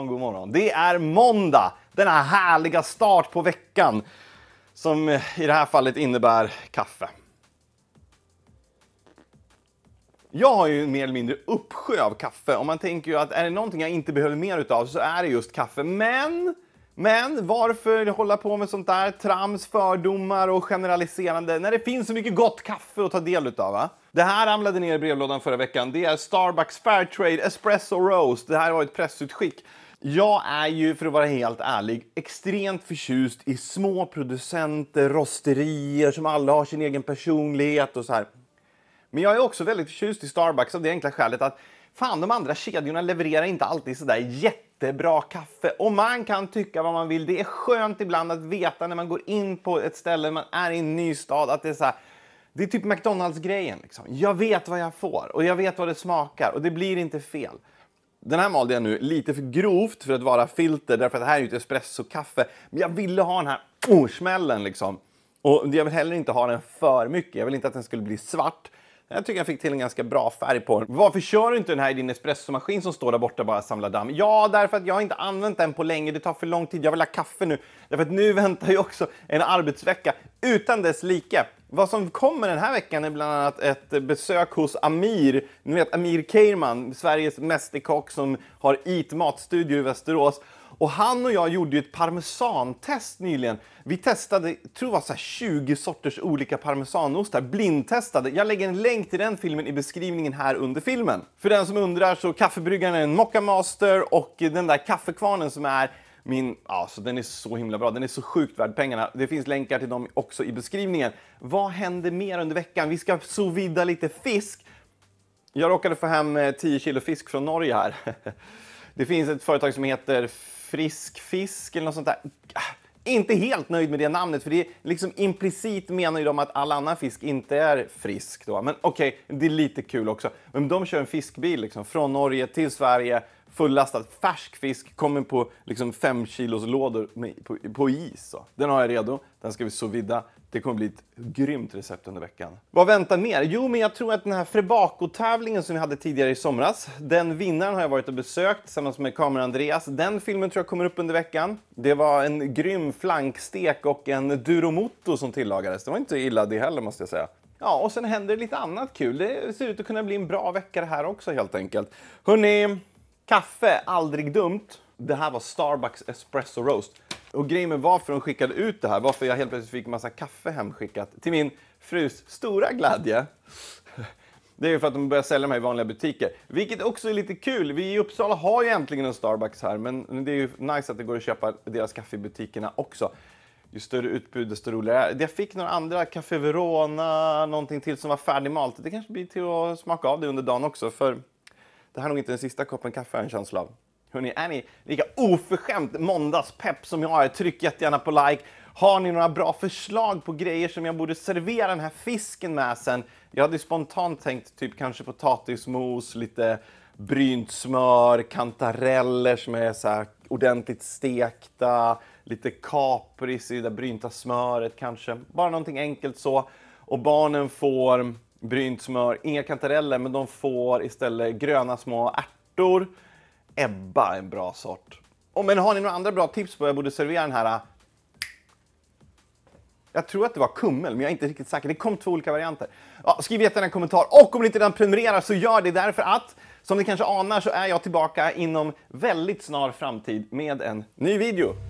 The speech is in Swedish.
morgon, god morgon. Det är måndag, denna härliga start på veckan som i det här fallet innebär kaffe. Jag har ju mer eller mindre uppsjö av kaffe och man tänker ju att är det någonting jag inte behöver mer utav så är det just kaffe. Men, men varför hålla på med sånt där trams, fördomar och generaliserande när det finns så mycket gott kaffe att ta del utav? Va? Det här ramlade ner i brevlådan förra veckan. Det är Starbucks Fairtrade Espresso Roast. Det här var ett pressutskick. Jag är ju, för att vara helt ärlig, extremt förtjust i små producenter, rosterier som alla har sin egen personlighet och så här. Men jag är också väldigt förtjust i Starbucks av det enkla skälet att fan, de andra kedjorna levererar inte alltid sådär jättebra kaffe. Och man kan tycka vad man vill. Det är skönt ibland att veta när man går in på ett ställe, man är i en ny stad, att det är så här, det är typ McDonalds-grejen. Liksom. Jag vet vad jag får och jag vet vad det smakar och det blir inte fel. Den här malde jag nu lite för grovt för att vara filter därför att det här är ju ett espresso-kaffe. Men jag ville ha den här oh, smällen liksom. Och jag vill heller inte ha den för mycket. Jag vill inte att den skulle bli svart. Jag tycker jag fick till en ganska bra färg på den. Varför kör du inte den här i din espressomaskin som står där borta och bara samlar damm? Ja, därför att jag har inte använt den på länge. Det tar för lång tid. Jag vill ha kaffe nu. Därför att nu väntar ju också en arbetsvecka utan dess like. Vad som kommer den här veckan är bland annat ett besök hos Amir. Ni vet Amir Keirman, Sveriges mästerkock som har Eat matstudio i Västerås. Och han och jag gjorde ju ett parmesantest nyligen. Vi testade, tror det var så 20 sorters olika parmesanostar, blindtestade. Jag lägger en länk till den filmen i beskrivningen här under filmen. För den som undrar så kaffebryggaren är en Mocca Master och den där kaffekvarnen som är min, alltså den är så himla bra, den är så sjukt värd pengarna. Det finns länkar till dem också i beskrivningen. Vad händer mer under veckan? Vi ska sous lite fisk. Jag råkade få hem eh, 10 kilo fisk från Norge här. Det finns ett företag som heter Frisk Fisk eller något sånt där. Ah, inte helt nöjd med det namnet, för det är liksom implicit menar ju de att all annan fisk inte är frisk. Då. Men okej, okay, det är lite kul också. Men de kör en fiskbil liksom, från Norge till Sverige fullastad färsk fisk kommer på liksom fem kilos lådor med, på, på, is. Så. Den har jag redo. Den ska vi sous vida. Det kommer bli ett grymt recept under veckan. Vad väntar mer? Jo, men jag tror att den här Frebaco-tävlingen som vi hade tidigare i somras, den vinnaren har jag varit och besökt tillsammans med kameran Andreas. Den filmen tror jag kommer upp under veckan. Det var en grym flankstek och en Duromotto som tillagades. Det var inte illa det heller måste jag säga. Ja, och sen händer det lite annat kul. Det ser ut att kunna bli en bra vecka det här också helt enkelt. Hörrni, Kaffe, aldrig dumt. Det här var Starbucks Espresso Roast. Och grejen med varför de skickade ut det här, varför jag helt plötsligt fick massa kaffe hemskickat, till min frus stora glädje, det är för att de börjar sälja de här i vanliga butiker. Vilket också är lite kul. Vi i Uppsala har ju äntligen en Starbucks här, men det är ju nice att det går att köpa deras kaffe i butikerna också. Ju större utbud, desto roligare. Jag fick några andra, Café Verona, någonting till som var färdigmalt. Det kanske blir till att smaka av det under dagen också, för det här är nog inte den sista koppen kaffe, har en känsla av. Hörrni, är ni lika oförskämt måndagspepp som jag är? Tryck jättegärna på like. Har ni några bra förslag på grejer som jag borde servera den här fisken med sen? Jag hade spontant tänkt typ kanske potatismos, lite brynt smör, kantareller som är så här ordentligt stekta, lite kapris i det där brynta smöret kanske. Bara någonting enkelt så. Och barnen får brynt smör, inga kantareller, men de får istället gröna små ärtor. Ebba är en bra sort. Oh, men har ni några andra bra tips på hur jag borde servera den här? Äh? Jag tror att det var kummel, men jag är inte riktigt säker. Det kom två olika varianter. Ja, skriv jättegärna en kommentar. Och om ni inte redan prenumererar så gör det därför att, som ni kanske anar, så är jag tillbaka inom väldigt snar framtid med en ny video.